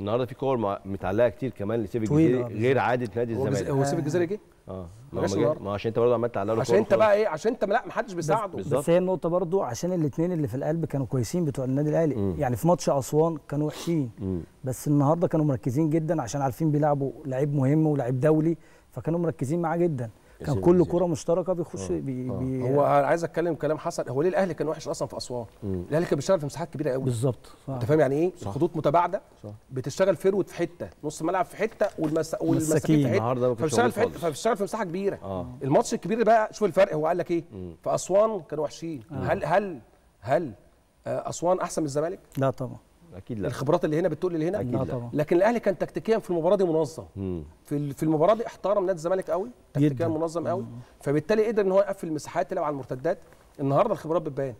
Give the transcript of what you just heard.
النهارده في كور متعلقه كتير كمان لسيف الجزيري غير عادة نادي الزمالك. هو سيف الجزيري جه؟ آه. ما عشان انت برضه عمال تعلق له عشان انت بقى إيه؟ عشان انت لا ما حدش بيساعده. بالظبط. بس هي النقطة برضو عشان الاثنين اللي في القلب كانوا كويسين بتوع النادي الأهلي. يعني في ماتش أسوان كانوا وحشين. بس النهارده كانوا مركزين جدا عشان عارفين بيلعبوا لعيب مهم ولعيب دولي فكانوا مركزين معاه جدا. كان كل. كرة مشتركة بيخش بي بي هو عايز أتكلم كلام حسن. هو ليه الأهلي كان وحش أصلا في أسوان. الأهلي كان بيشتغل في مساحات كبيرة قوي. بالظبط صح. أنت فاهم يعني إيه؟ الخطوط متباعدة. صح. بتشتغل forward في حتة نص ملعب في حتة والمس... والمساكين. مساكين. في حتة. فبيشتغل في حتة. فبيشتغل في مساحة كبيرة. آه. الماتش الكبير بقى شوف الفرق. هو قال لك إيه؟ في أسوان كانوا وحشين. هل هل هل آه، أسوان أحسن من الزمالك؟ لا طبعا. أكيد لا. الخبرات اللي هنا بتقول اللي هنا؟ أكيد لا. طبعا. لكن الأهلي كان تكتيكيا في المباراة دي منظم. في في المباراة دي احترم نادي الزمالك قوي تكتيكيا. منظم قوي. فبالتالي قدر إن هو يقفل المساحات يلعب على المرتدات. النهارده الخبرات بتبان.